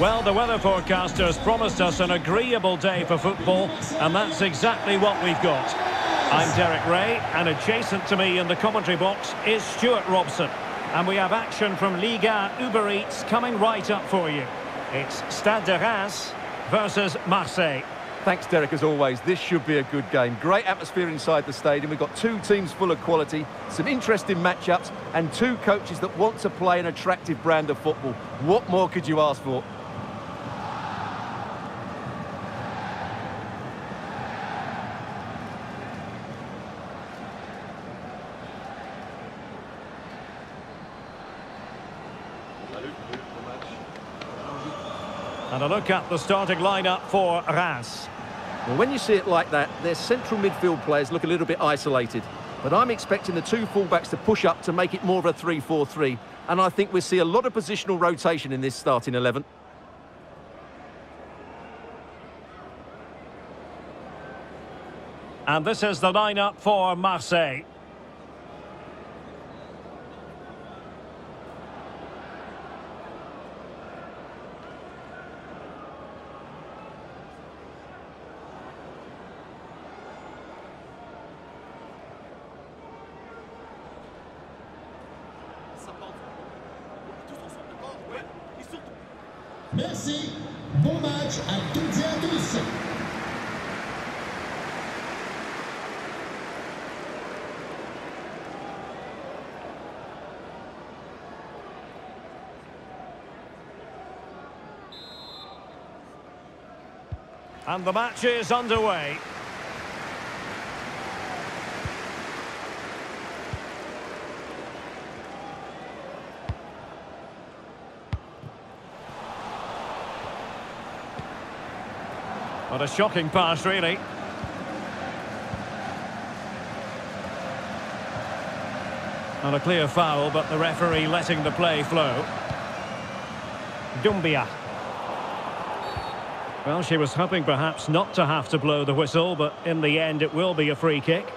Well, the weather forecasters promised us an agreeable day for football, and that's exactly what we've got. I'm Derek Ray, and adjacent to me in the commentary box is Stuart Robson. And we have action from Liga Uber Eats coming right up for you. It's Stade de Reims versus Marseille. Thanks, Derek, as always. This should be a good game. Great atmosphere inside the stadium. We've got two teams full of quality, some interesting matchups, and two coaches that want to play an attractive brand of football. What more could you ask for? Look at the starting lineup for Reims. Well, when you see it like that, their central midfield players look a little bit isolated. But I'm expecting the two fullbacks to push up to make it more of a 3-4-3. And I think we'll see a lot of positional rotation in this starting 11. And this is the lineup for Marseille. Merci. Bon match à toutes et à tous. And the match is underway. What a shocking pass, really. Not a clear foul, but the referee letting the play flow. Doumbia. Well, she was hoping perhaps not to have to blow the whistle, but in the end it will be a free kick.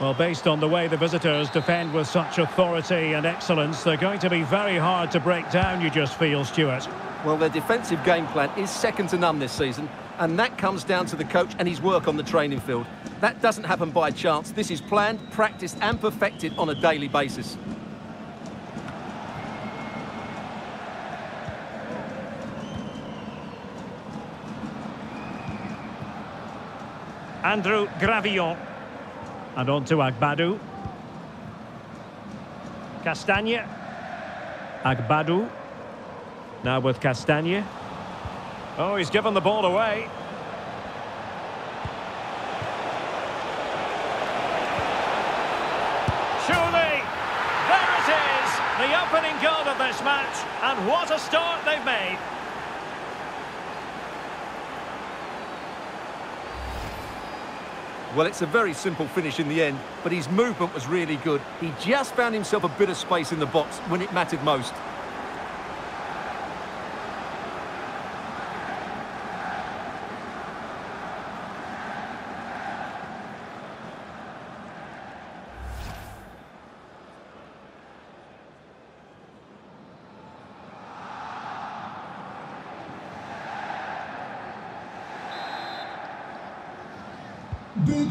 Well, based on the way the visitors defend with such authority and excellence, they're going to be very hard to break down, you just feel, Stuart. Well, their defensive game plan is second to none this season, and that comes down to the coach and his work on the training field. That doesn't happen by chance. This is planned, practiced and perfected on a daily basis. Andreaw Gravillon. And on to Agbadou. Castagne. Agbadou. Now with Castagne. Oh, he's given the ball away. Surely, there it is, the opening goal of this match, and what a start they've made. Well, it's a very simple finish in the end, but his movement was really good. He just found himself a bit of space in the box when it mattered most.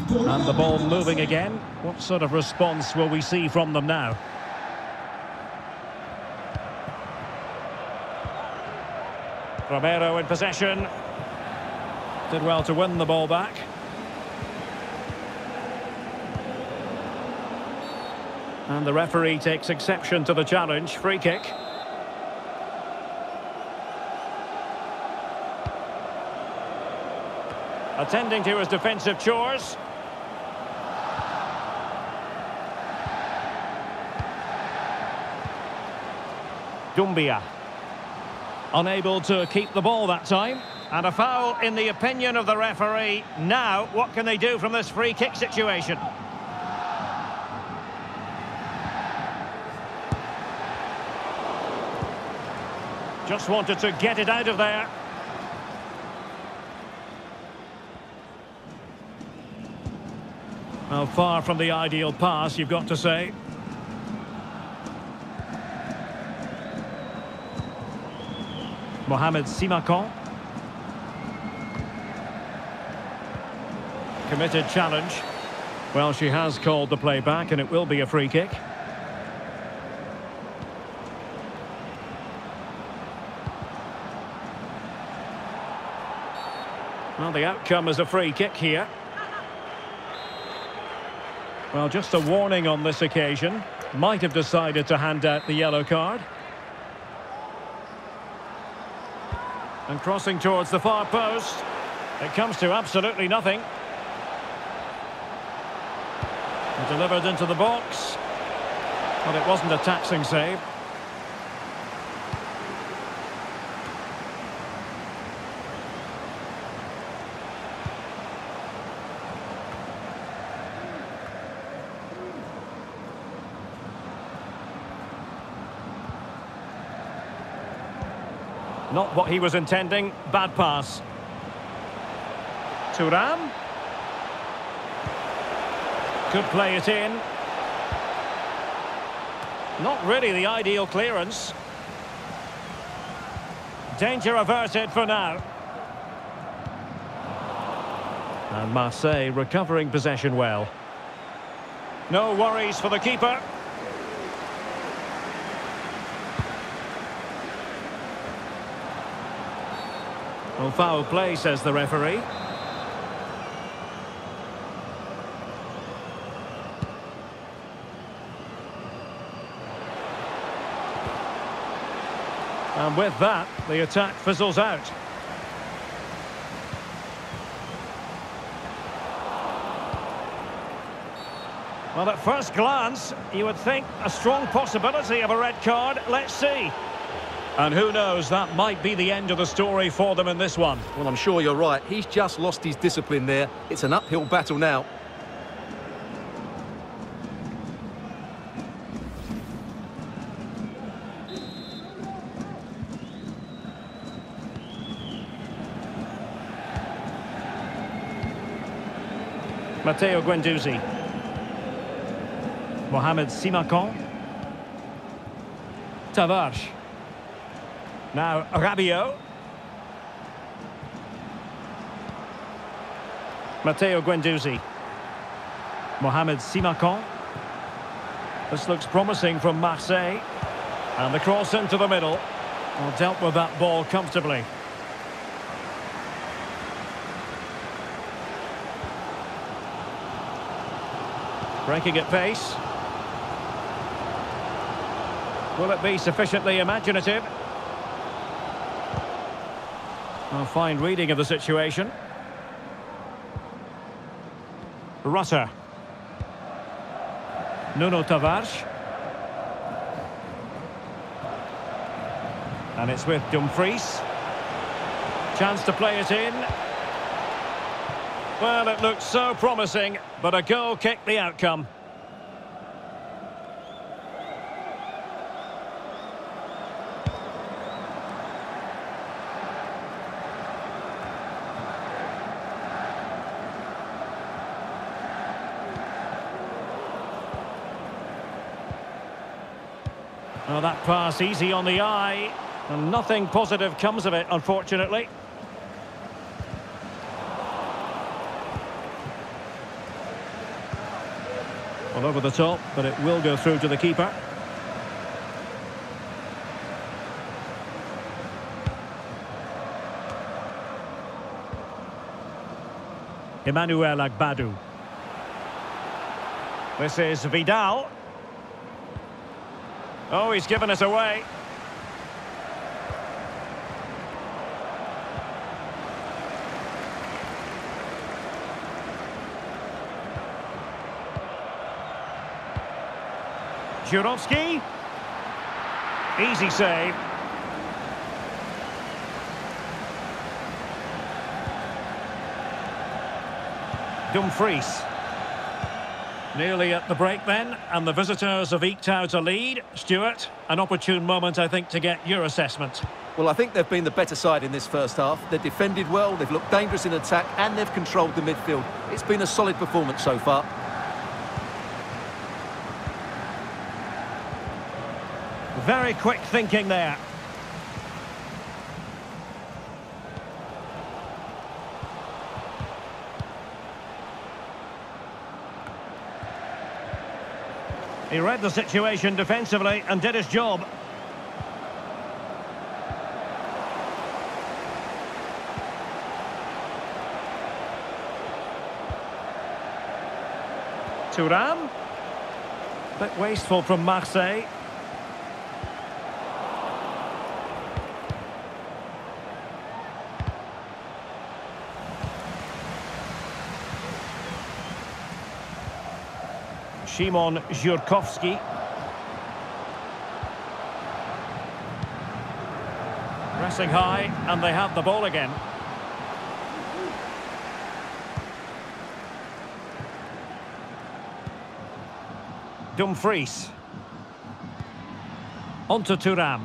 And the ball moving again. What sort of response will we see from them now? Romero in possession. Did well to win the ball back. And the referee takes exception to the challenge. Free kick. Attending to his defensive chores. Doumbia. Unable to keep the ball that time. And a foul in the opinion of the referee. Now, what can they do from this free kick situation? Just wanted to get it out of there. Well, far from the ideal pass, you've got to say. Mohamed Simakan. Committed challenge. Well, she has called the play back and it will be a free kick. Well, the outcome is a free kick here. Well, just a warning on this occasion. Might have decided to hand out the yellow card. And crossing towards the far post. It comes to absolutely nothing. And delivered into the box. But it wasn't a taxing save. Not what he was intending. Bad pass. Thuram. Could play it in. Not really the ideal clearance. Danger averted for now. And Marseille recovering possession well. No worries for the keeper. Well, foul play, says the referee. And with that, the attack fizzles out. Well, at first glance, you would think a strong possibility of a red card. Let's see. And who knows, that might be the end of the story for them in this one. Well, I'm sure you're right. He's just lost his discipline there. It's an uphill battle now. Matteo Guendouzi. Mohamed Simakan. Tavares. Now Rabiot. Matteo Guendouzi. Mohamed Simakan. This looks promising from Marseille. And the cross into the middle. Well, dealt with that ball comfortably. Breaking at pace. Will it be sufficiently imaginative? A fine reading of the situation. Rutter. Nuno Tavares. And it's with Dumfries. Chance to play it in. Well, it looked so promising, but a goal kicked the outcome. Well, that pass easy on the eye, and nothing positive comes of it, unfortunately. Well, over the top, but it will go through to the keeper. Emmanuel Agbadou. This is Vidal. Oh, he's given us away. Żurkowski. Easy save. Dumfries. Nearly at the break then, and the visitors have eked out a lead. Stuart, an opportune moment, I think, to get your assessment. Well, I think they've been the better side in this first half. They've defended well, they've looked dangerous in attack, and they've controlled the midfield. It's been a solid performance so far. Very quick thinking there. He read the situation defensively and did his job. Thuram. Bit wasteful from Marseille. Szymon Żurkowski. Pressing high, and they have the ball again. Dumfries. On to Thuram.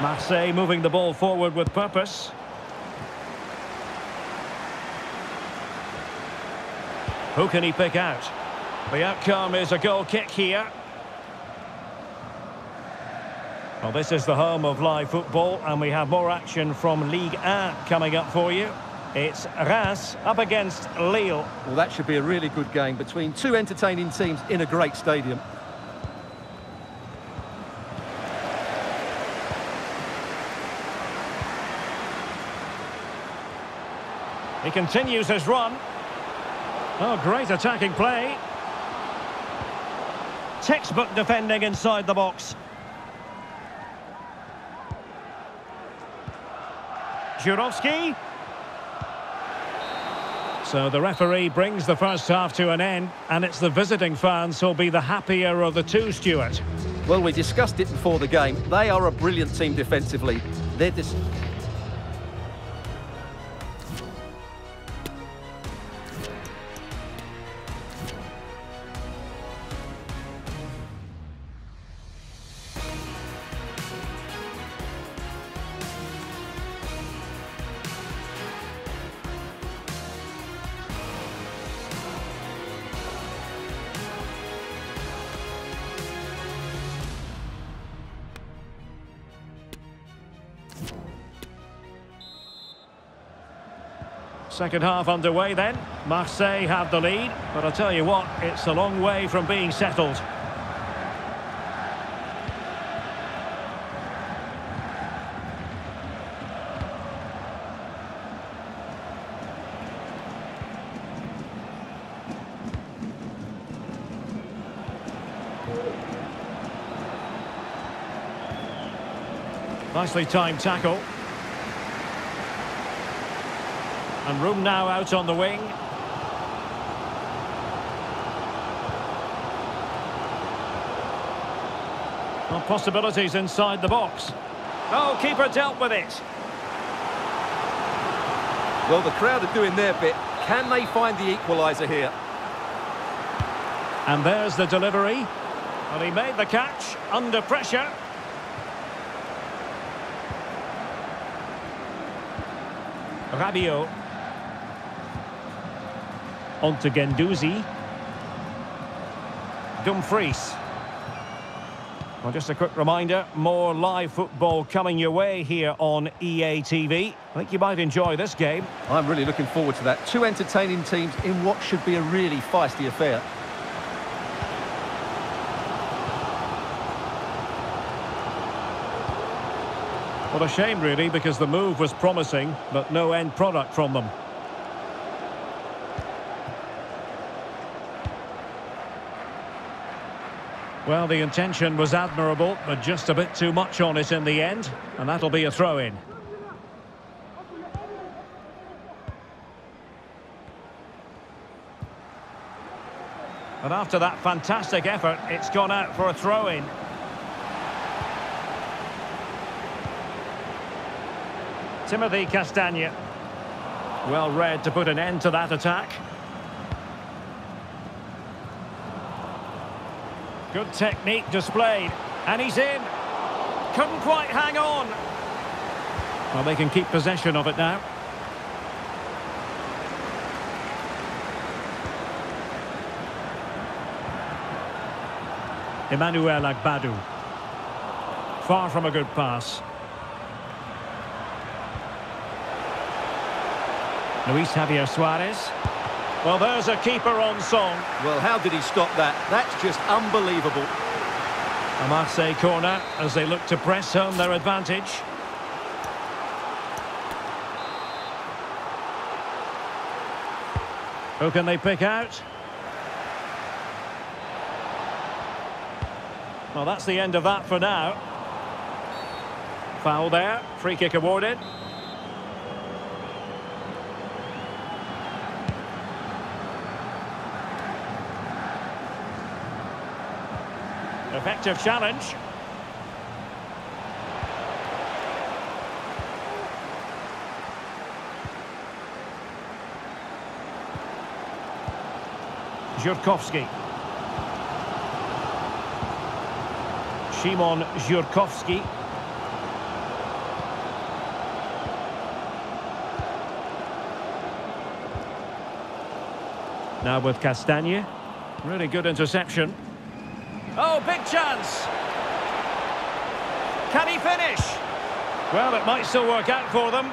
Marseille moving the ball forward with purpose. Who can he pick out? The outcome is a goal kick here. Well, this is the home of live football, and we have more action from Ligue 1 coming up for you. It's Reims up against Lille. Well, that should be a really good game between two entertaining teams in a great stadium. He continues his run. Oh, great attacking play. Textbook defending inside the box. Żurkowski. So the referee brings the first half to an end, and it's the visiting fans who'll be the happier of the two, Stuart. Well, we discussed it before the game. They are a brilliant team defensively. They're just... Second half underway then. Marseille have the lead, but I tell you what, it's a long way from being settled. Nicely timed tackle. And room now out on the wing. Well, possibilities inside the box. Oh, keeper dealt with it. Well, the crowd are doing their bit. Can they find the equaliser here? And there's the delivery. And he made the catch under pressure. Rabiot. On to Guendouzi. Dumfries. Well, just a quick reminder, more live football coming your way here on EA TV. I think you might enjoy this game. I'm really looking forward to that. Two entertaining teams in what should be a really feisty affair. What a shame, really, because the move was promising, but no end product from them. Well, the intention was admirable, but just a bit too much on it in the end, and that'll be a throw-in. And after that fantastic effort, it's gone out for a throw-in. Timothy Castagne. Well read to put an end to that attack. Good technique displayed. And he's in. Couldn't quite hang on. Well, they can keep possession of it now. Emmanuel Agbadou. Far from a good pass. Luis Javier Suarez. Well, there's a keeper on song. Well, how did he stop that? That's just unbelievable. A Marseille corner as they look to press home their advantage. Who can they pick out? Well, that's the end of that for now. Foul there. Free kick awarded. Effective challenge. Żurkowski. Szymon Żurkowski. Now with Castagne. Really good interception. Oh, big chance. Can he finish? Well, it might still work out for them.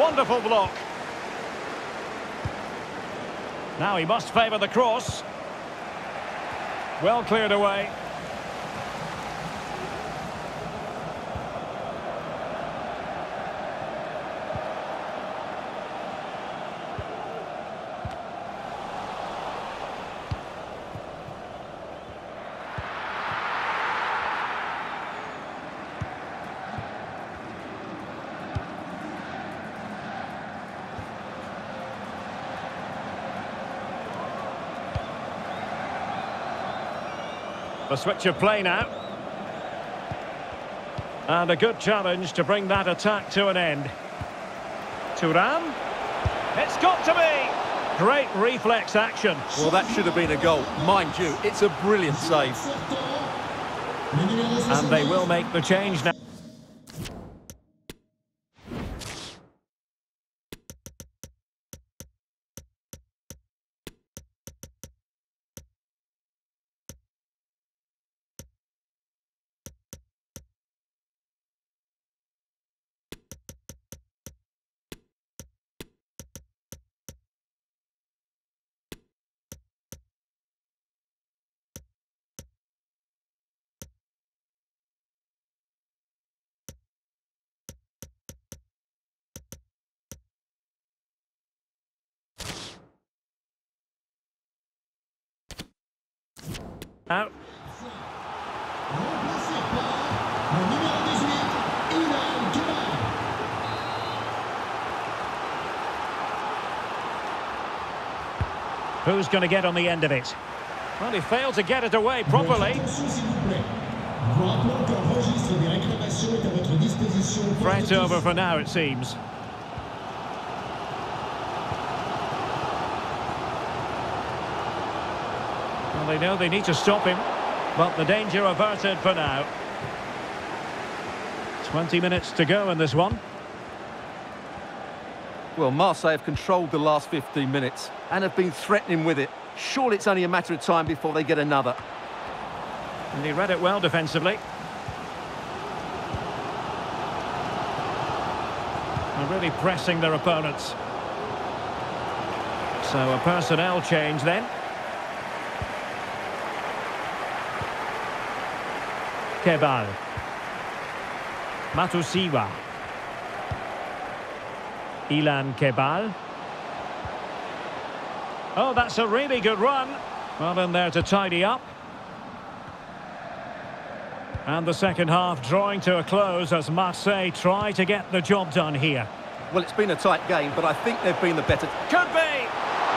Wonderful block. Now he must favour the cross. Well cleared away. The switch of play now. And a good challenge to bring that attack to an end. Thuram. It's got to be. Great reflex action. Well, that should have been a goal. Mind you, it's a brilliant save. And they will make the change now. Out. Remplacé par le numéro 18, Ilan Kebbal. Who's going to get on the end of it? Well, he failed to get it away properly. Attention, s'il vous plaît. Nous rappelons qu'un registre des réclamations est à votre disposition. pour Threat toute over for now, it seems. They know they need to stop him, but the danger averted for now. 20 minutes to go in this one. Well, Marseille have controlled the last 15 minutes and have been threatening with it. Surely it's only a matter of time before they get another. And he read it well defensively. And really pressing their opponents. So a personnel change then. Kebbal. Matusiwa. Ilan Kebbal. Oh, that's a really good run. Well in there to tidy up. And the second half drawing to a close as Marseille try to get the job done here. Well, it's been a tight game, but I think they've been the better. Could be!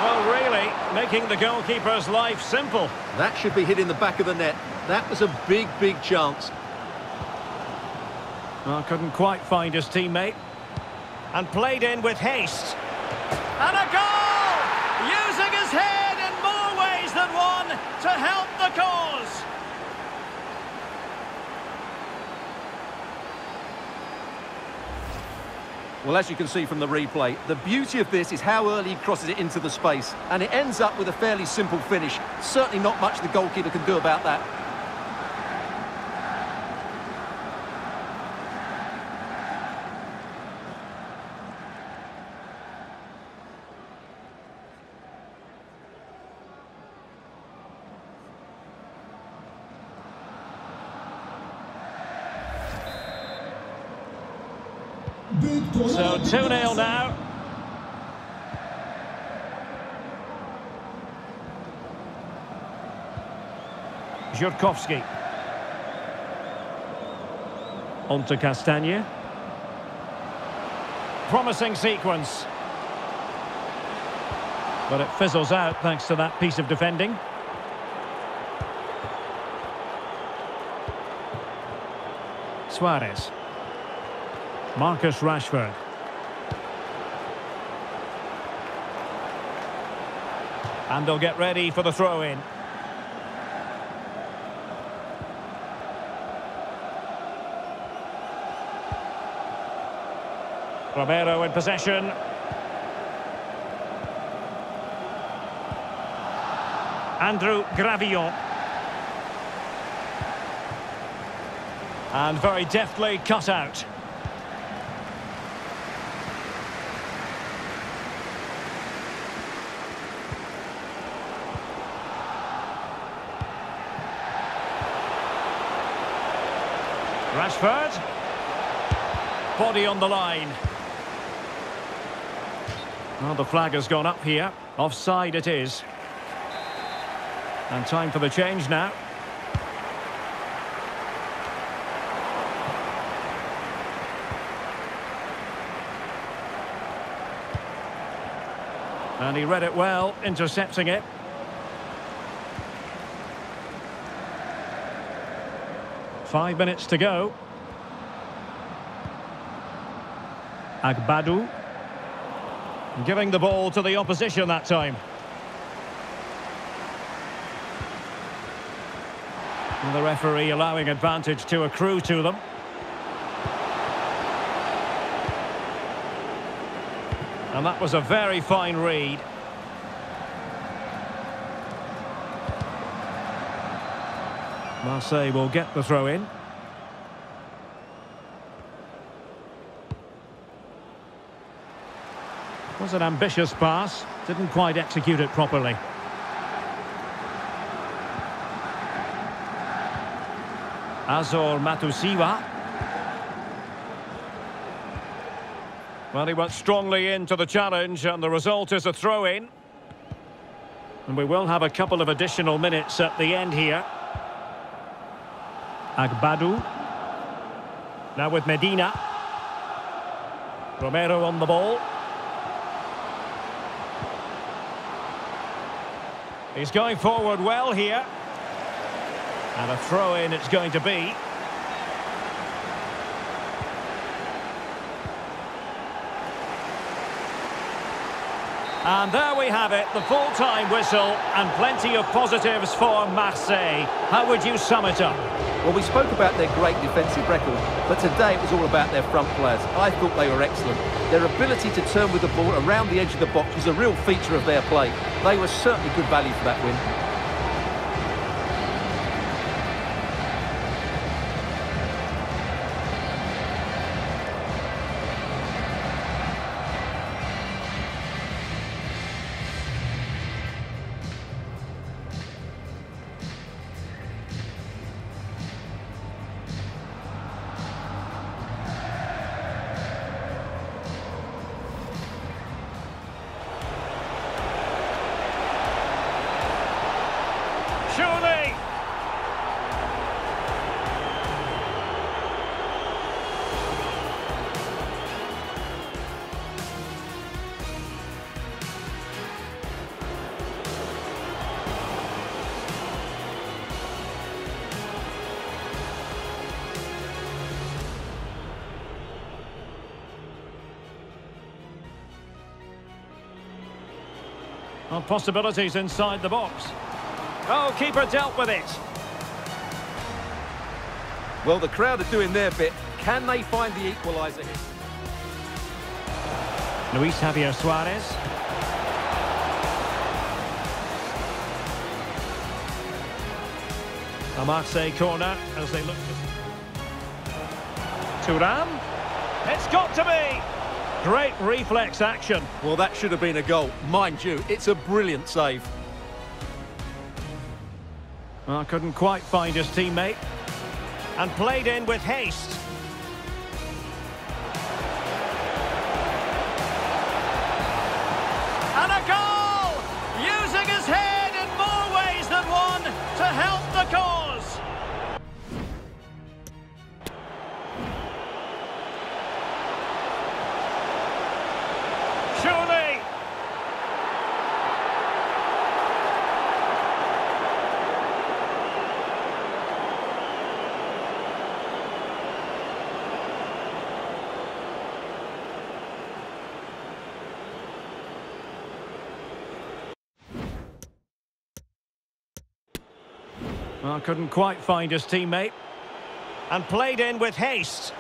Well, really, making the goalkeeper's life simple. That should be hit in the back of the net. That was a big, big chance. Well, couldn't quite find his teammate. And played in with haste. And a goal! Using his head in more ways than one to help the cause. Well, as you can see from the replay, the beauty of this is how early he crosses it into the space. And it ends up with a fairly simple finish. Certainly not much the goalkeeper can do about that. So 2 de 0 now. Żurkowski. On to Castagne. Promising sequence. But it fizzles out thanks to that piece of defending. Suarez. Marcus Rashford. And they'll get ready for the throw-in. Romero in possession. Andreaw Gravillon. And very deftly cut out. Rashford. Body on the line. Well, the flag has gone up here. Offside it is. And time for the change now. And he read it well, intercepting it. Five minutes to go. Agbadou. Giving the ball to the opposition that time. And the referee allowing advantage to accrue to them. And that was a very fine read. Marseille will get the throw in. Was an ambitious pass, didn't quite execute it properly. Azor Matusiwa. Well, he went strongly into the challenge, and the result is a throw-in. And we will have a couple of additional minutes at the end here. Agbadou. Now with Medina. Romero on the ball. He's going forward well here. And a throw-in it's going to be. And there we have it, the full-time whistle and plenty of positives for Marseille. How would you sum it up? Well, we spoke about their great defensive record, but today it was all about their front players. I thought they were excellent. Their ability to turn with the ball around the edge of the box was a real feature of their play. They were certainly good value for that win. Well, possibilities inside the box. Oh, keeper dealt with it. Well, the crowd are doing their bit. Can they find the equaliser here? Luis Javier Suarez. A Marseille corner as they look to... Thuram. It's got to be! Great reflex action. Well, that should have been a goal. Mind you, it's a brilliant save. Well, couldn't quite find his teammate. And played in with haste. Well, couldn't quite find his teammate. And played in with haste.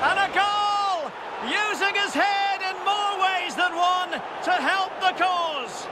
And a goal! Using his head in more ways than one to help the cause.